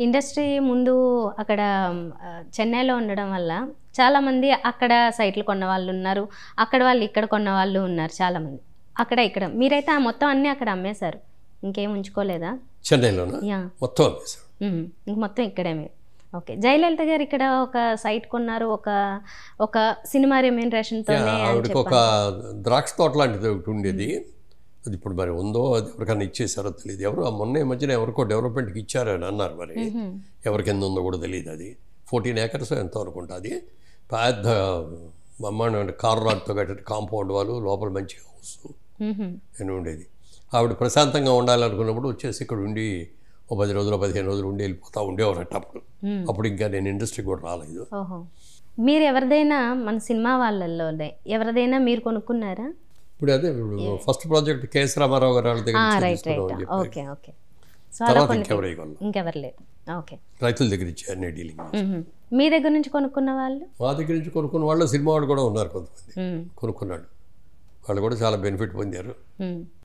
Industry ముందు అక్కడ చెన్నైలో ఉండడం వల్ల చాలామంది అక్కడ సైట్లు కొన్న వాళ్ళు ఉన్నారు అక్కడ వాళ్ళు ఇక్కడ కొన్న వాళ్ళు ఉన్నారు చాలామంది. అక్కడ ఇక్కడ. మీరైతే ఆ మొత్తం అన్నీ అక్కడ అమ్మేశారు? ఇంకేం ఉంచుకోలేదా? చెన్నైలోన? మొత్తం. ఇంక మొత్తం ఇక్కడే మీరు. ఓకే. జయలలిత గారు ఇక్కడ ఒక సైట్ కొన్నారు ఒక ఒక సినిమా ఆవిడకి ఒక ద్రాక్ష తోట లాంటిది ఒకటి ఉండేది. అది ఇప్పుడు మరి ఉందో అది ఎవరికైనా ఇచ్చేసారో తెలియదు ఎవరు ఆ మొన్న ఈ మధ్యన ఎవరికో డెవలప్మెంట్కి ఇచ్చారని అన్నారు మరి. ఎవరికి ఎంత ఉందో కూడా తెలియదు అది. ఫోర్టీన్ ఏకర్స్ ఎంతో అనుకుంటా అది. పెద్ద అమ్మ కార్ రాడ్తో కట్టిన కాంపౌండ్ వాళ్ళు లోపల మంచి హౌస్. అని ఉండేది. ఆవిడ ప్రశాంతంగా ఉండాలనుకున్నప్పుడు వచ్చేసి ఇక్కడ ఉండి ఓ పది రోజులు పదిహేను రోజులు ఉండి వెళ్ళిపోతూ ఉండేవారట అప్పుడు. అప్పుడు ఇంకా నేను ఇండస్ట్రీకి కూడా రాలేదు. మీరు ఎవరిదైనా మన సినిమా వాళ్ళల్లోనే ఎవరిదైనా మీరు కొనుక్కున్నారా? ఇప్పుడు అదే ఫస్ట్ ప్రాజెక్ట్ కేఎస్ రామారావు గారు వాళ్ళ దగ్గర. ఓకే ఓకే కొన్ని ఇంకెవరు లేదు ఓకే రైతుల దగ్గర ఇచ్చి అన్ని డీలింగ్. మీ దగ్గర నుంచి కొనుక్కున్న వాళ్ళు? మా దగ్గర నుంచి కొనుక్కున్న వాళ్ళు సినిమా వాళ్ళు కూడా ఉన్నారు కొంతమంది. కొనుక్కున్నాడు. వాళ్ళు కూడా చాలా బెనిఫిట్ పొందారు.